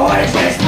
Oh, ouais, je